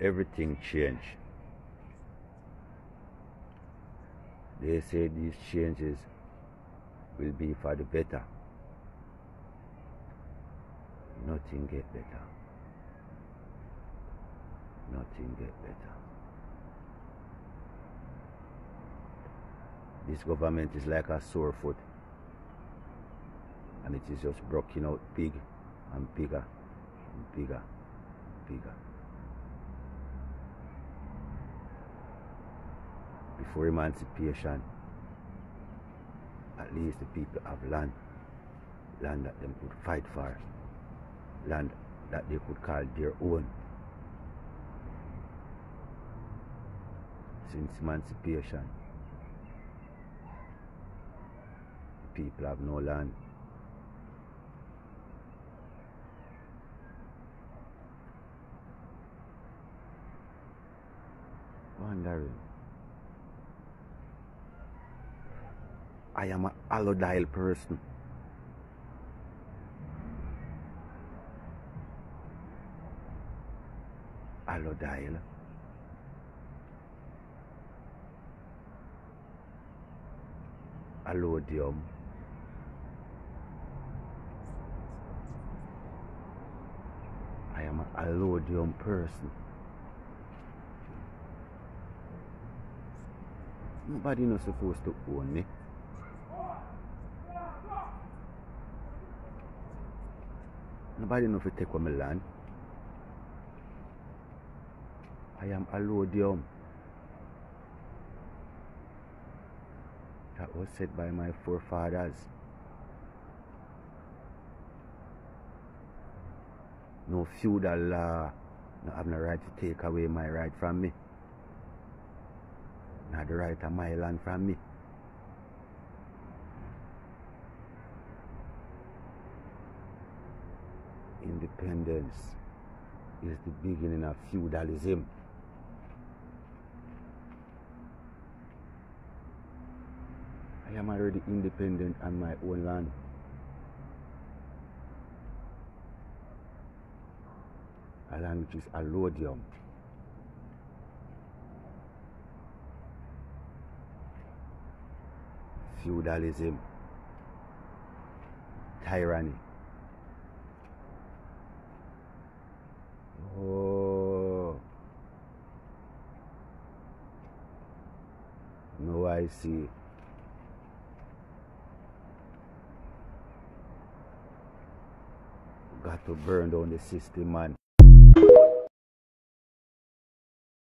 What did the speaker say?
everything change. They say these changes will be for the better. Nothing get better. Nothing get better. This government is like a sore foot. And it is just broken out big and bigger and bigger and bigger. Before emancipation, at least the people have land. Land that they could fight for. Land that they could call their own. Since emancipation, the people have no land. Wondering. I am an allodial person. Allodial. Allodium. I am an allodium person. Nobody not supposed to own me. Nobody know if you take my land. I am allodium. That was said by my forefathers. No feudal law. No have no right to take away my right from me. Not the right of my land from me. Independence is the beginning of feudalism. I am already independent on my own land. A land which is allodium. Feudalism. Tyranny. I see. Got to burn down the system, man.